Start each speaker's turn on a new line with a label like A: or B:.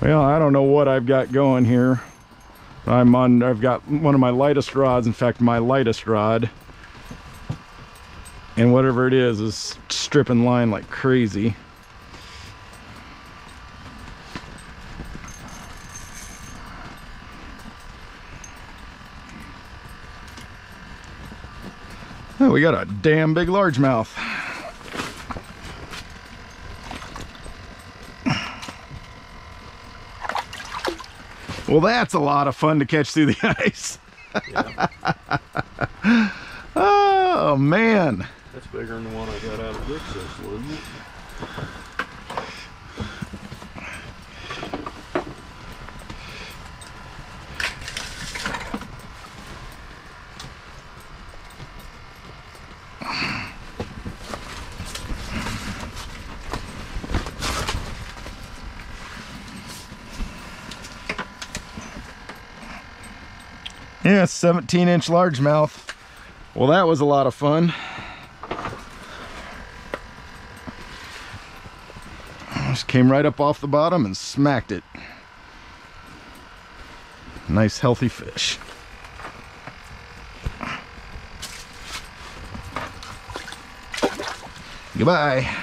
A: Well, I don't know what I've got going here. I'm on, I've got one of my lightest rods, in fact, my lightest rod. And whatever it is, is stripping line like crazy. Oh, we got a damn big largemouth. Well, that's a lot of fun to catch through the ice. oh, man.
B: That's bigger than the one I got out of Dixon's, wasn't it?
A: Yeah, 17 inch largemouth. Well, that was a lot of fun. Just came right up off the bottom and smacked it. Nice healthy fish. Goodbye.